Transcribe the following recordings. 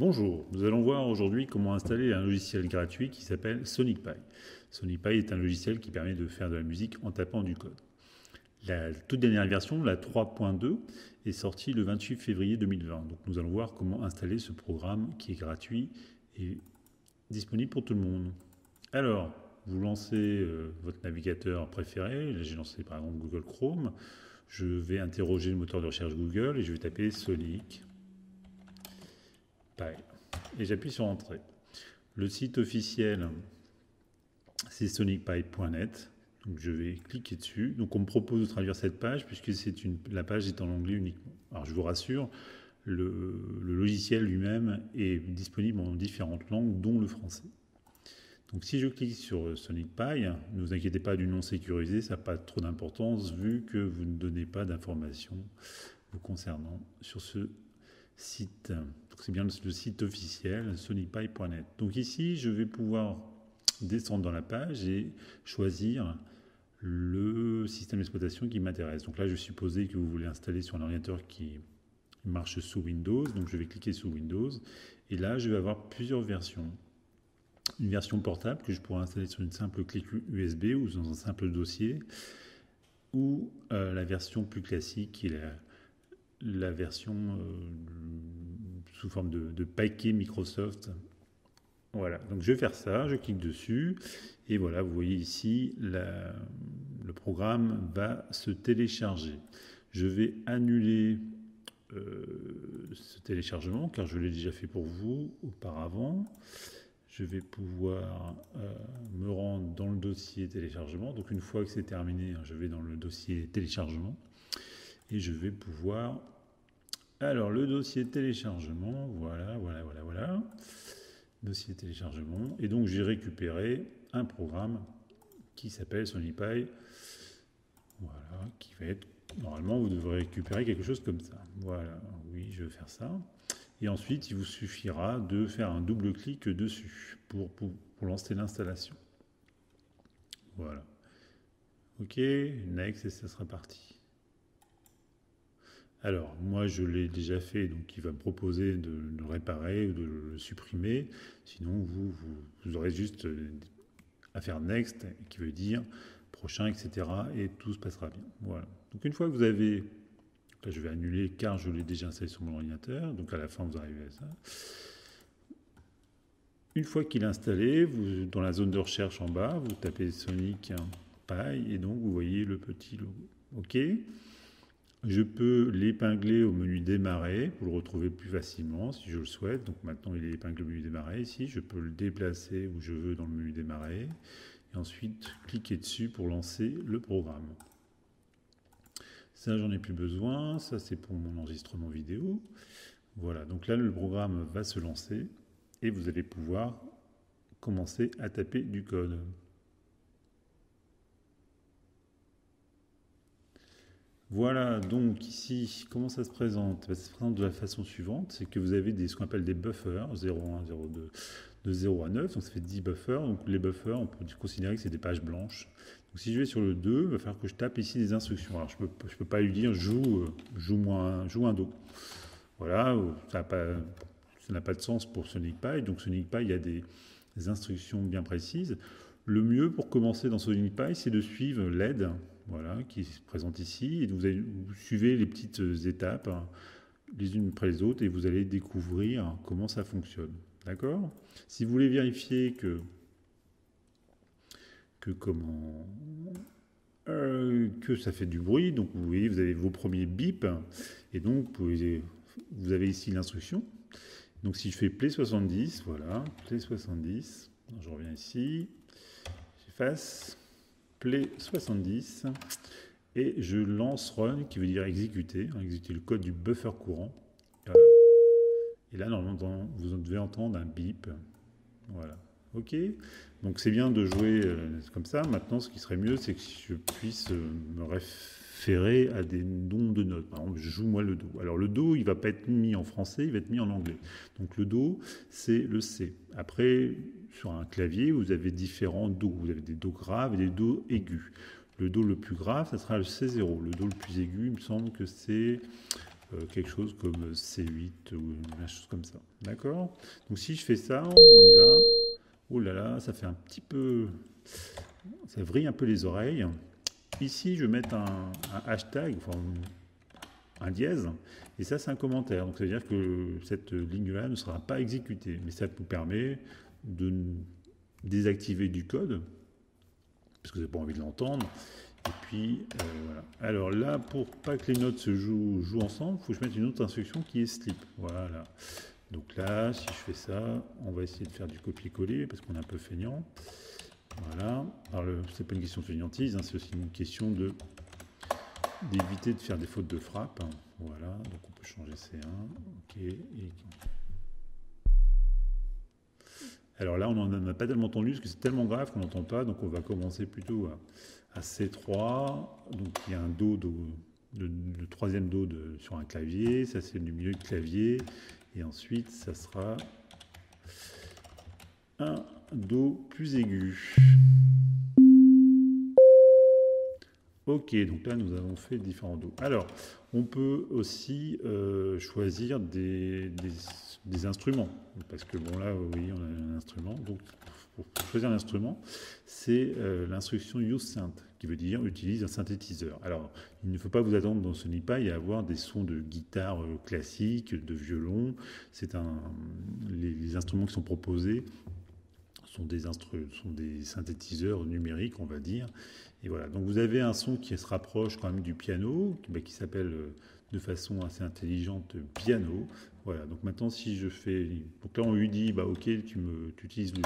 Bonjour, nous allons voir aujourd'hui comment installer un logiciel gratuit qui s'appelle SonicPy. SonicPy est un logiciel qui permet de faire de la musique en tapant du code. La toute dernière version, la 3.2, est sortie le 28 février 2020. Donc nous allons voir comment installer ce programme qui est gratuit et disponible pour tout le monde. Alors, vous lancez euh, votre navigateur préféré. Là, j'ai lancé par exemple Google Chrome. Je vais interroger le moteur de recherche Google et je vais taper Sonic et j'appuie sur Entrée. Le site officiel, c'est sonicpipe.net. Donc je vais cliquer dessus. Donc on me propose de traduire cette page puisque la page est en anglais uniquement. Alors je vous rassure, le, logiciel lui-même est disponible en différentes langues, dont le français. Donc si je clique sur SonicPy, ne vous inquiétez pas du nom sécurisé, ça n'a pas trop d'importance vu que vous ne donnez pas d'informations vous concernant sur ce site. C'est bien le site officiel sonicpy.net. Donc ici, je vais pouvoir descendre dans la page et choisir le système d'exploitation qui m'intéresse. Donc là, je supposais que vous voulez installer sur un ordinateur qui marche sous Windows. Donc je vais cliquer sous Windows. Et là, je vais avoir plusieurs versions. Une version portable que je pourrais installer sur une simple clé USB ou dans un simple dossier. Ou euh, la version plus classique qui est la la version euh, sous forme de, paquet Microsoft. Voilà, donc je vais faire ça, je clique dessus, et voilà, vous voyez ici, le programme va se télécharger. Je vais annuler euh, ce téléchargement, car je l'ai déjà fait pour vous auparavant. Je vais pouvoir euh, me rendre dans le dossier téléchargement. Donc une fois que c'est terminé, hein, je vais dans le dossier téléchargement et je vais pouvoir alors, le dossier téléchargement, voilà, voilà, voilà, voilà. Dossier téléchargement. Et donc, j'ai récupéré un programme qui s'appelle SonyPy. Voilà, qui va être. Normalement, vous devrez récupérer quelque chose comme ça. Voilà, oui, je vais faire ça. Et ensuite, il vous suffira de faire un double clic dessus pour, pour, pour lancer l'installation. Voilà. OK, next, et ça sera parti. Alors, moi, je l'ai déjà fait, donc il va me proposer de le réparer ou de le supprimer. Sinon, vous, vous, aurez juste euh, à faire next, qui veut dire prochain, etc. Et tout se passera bien. Voilà. Donc, une fois que vous avez. Là, je vais annuler car je l'ai déjà installé sur mon ordinateur. Donc, à la fin, vous arrivez à ça. Une fois qu'il est installé, vous, dans la zone de recherche en bas, vous tapez Sonic Pi et donc vous voyez le petit logo. OK? Je peux l'épingler au menu démarrer pour le retrouver plus facilement si je le souhaite. Donc maintenant il est épinglé au menu démarrer ici. Je peux le déplacer où je veux dans le menu démarrer et ensuite cliquer dessus pour lancer le programme. Ça j'en ai plus besoin. Ça c'est pour mon enregistrement vidéo. Voilà, donc là le programme va se lancer et vous allez pouvoir commencer à taper du code. Voilà, donc ici, comment ça se présente? Ça se présente de la façon suivante, c'est que vous avez des, ce qu'on appelle des buffers, 0,1, 0,2, de 0 à 9, donc ça fait 10 buffers. Donc les buffers, on peut considérer que c'est des pages blanches. Donc si je vais sur le 2, il va falloir que je tape ici des instructions. Alors je ne peux, pas lui dire joue, euh, joue, moins, joue un Do. Voilà, ça n'a pas, de sens pour SonicPy. Donc SonicPy, il y a des, instructions bien précises. Le mieux pour commencer dans SonicPy, c'est de suivre l'aide voilà, qui se présente ici. Et vous, suivez les petites étapes, hein, les unes après les autres, et vous allez découvrir comment ça fonctionne. D'accord? Si vous voulez vérifier que, que comment euh, que ça fait du bruit, donc vous voyez, vous avez vos premiers bips, et donc vous, vous avez ici l'instruction. Donc si je fais play 70, voilà, play 70, je reviens ici, j'efface, play 70 et je lance run qui veut dire exécuter, hein, exécuter le code du buffer courant. Et là, normalement, vous devez entendre un bip. Voilà. OK Donc c'est bien de jouer euh, comme ça. Maintenant, ce qui serait mieux, c'est que je puisse euh, me référer à des noms de notes. Par exemple, je joue moi le Do. Alors le Do, il va pas être mis en français, il va être mis en anglais. Donc le Do, c'est le C. Après, sur un clavier, vous avez différents Do. Vous avez des Do graves et des Do aigus. Le Do le plus grave, ça sera le C0. Le Do le plus aigu, il me semble que c'est euh, quelque chose comme C8 ou une chose comme ça. D'accord? Donc si je fais ça, on y va. Oh là là, ça fait un petit peu... Ça vrille un peu les oreilles. Ici, je vais mettre un, hashtag, enfin un dièse, et ça c'est un commentaire. Donc ça veut dire que cette ligne-là ne sera pas exécutée. Mais ça vous permet de désactiver du code, parce que vous n'avez pas envie de l'entendre, et puis, euh, voilà. Alors là, pour pas que les notes se jouent, jouent ensemble, il faut que je mette une autre instruction qui est slip. Voilà. Donc là, si je fais ça, on va essayer de faire du copier-coller parce qu'on est un peu feignant. Voilà. Alors, c'est pas une question de feignantise, hein, c'est aussi une question de d'éviter de faire des fautes de frappe. Voilà. Donc on peut changer C1. OK. Alors là, on n'en a pas tellement entendu parce que c'est tellement grave qu'on n'entend pas. Donc on va commencer plutôt à à C3, donc il y a un Do, le, troisième Do de, sur un clavier, ça c'est du milieu de clavier, et ensuite ça sera un Do plus aigu. Ok, donc là nous avons fait différents Do. Alors, on peut aussi euh, choisir des, instruments, parce que bon là, oui, on a un instrument, donc pour choisir l'instrument, c'est euh, l'instruction use synth, qui veut dire utilise un synthétiseur. Alors, il ne faut pas vous attendre dans ce NIPA à avoir des sons de guitare euh, classique, de violon. C'est un, les, instruments qui sont proposés sont des, sont des synthétiseurs numériques, on va dire. Et voilà. Donc, vous avez un son qui se rapproche quand même du piano, qui, qui s'appelle euh, de façon assez intelligente piano. Voilà, donc maintenant si je fais... Donc là on lui dit, bah ok, tu, me, tu utilises le,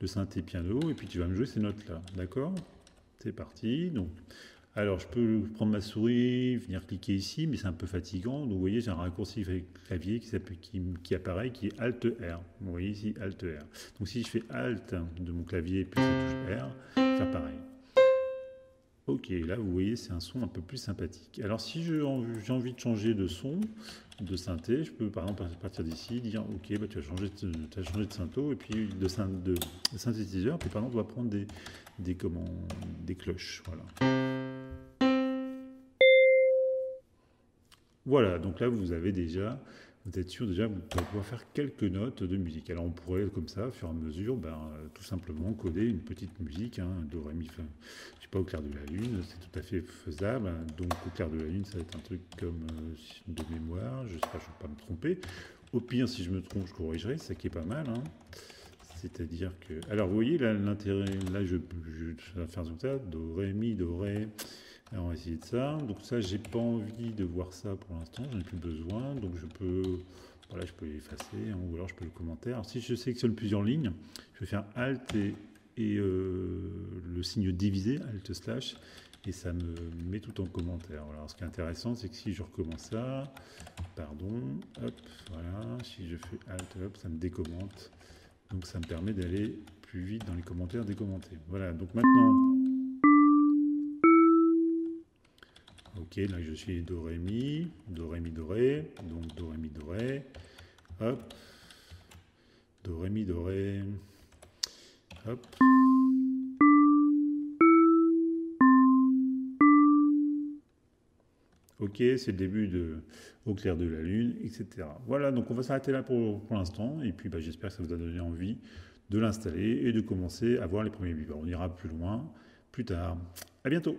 le synthé piano, et puis tu vas me jouer ces notes-là. D'accord? C'est parti. Donc, alors, je peux prendre ma souris, venir cliquer ici, mais c'est un peu fatigant. Donc, vous voyez, j'ai un raccourci clavier qui, apparaît, qui est Alt R. Vous voyez ici, Alt R. Donc, si je fais Alt de mon clavier, puis je touche R, faire pareil. Ok, là, vous voyez, c'est un son un peu plus sympathique. Alors, si j'ai envie de changer de son, de synthé, je peux par exemple partir d'ici, dire ok, bah, tu as changé de, as changé de et puis de, synthétiseur, puis par exemple on va prendre des, des, des cloches. Voilà, donc là vous avez déjà, vous êtes sûr déjà, pouvez pouvoir faire quelques notes de musique. Alors on pourrait comme ça, au fur et à mesure, ben, tout simplement coder une petite musique, hein, do, ré, mi, fa, pas au clair de la lune, c'est tout à fait faisable. Donc au clair de la lune, ça va être un truc comme euh, de mémoire, je ne vais pas me tromper. Au pire, si je me trompe, je corrigerai, ça qui est pas mal. Hein. C'est-à-dire que... Alors vous voyez, l'intérêt, là, je, je, vais faire ça, do, ré, mi, do, ré. On va essayer de ça. Donc ça, j'ai pas envie de voir ça pour l'instant, j'en ai plus besoin. Donc je peux... Voilà, je peux l'effacer, hein, ou alors je peux le commenter. Alors si je sélectionne plusieurs lignes, je vais faire Alt et euh, le signe divisé, Alt slash, et ça me met tout en commentaire. Alors, ce qui est intéressant, c'est que si je recommence ça, pardon, hop, voilà, si je fais Alt, hop, ça me décommente. Donc ça me permet d'aller plus vite dans les commentaires décommenter. Voilà, donc maintenant, ok, là je suis Do, Ré, Mi, Do, Ré, Mi, Do, donc Do, Ré, Mi, Do, Ré, hop, Do, Ré, Mi, Do, Ré, Ok, c'est le début de Au clair de la lune, etc. Voilà, donc on va s'arrêter là pour, l'instant. Et puis bah, j'espère que ça vous a donné envie de l'installer et de commencer à voir les premiers vivants. On ira plus loin plus tard. À bientôt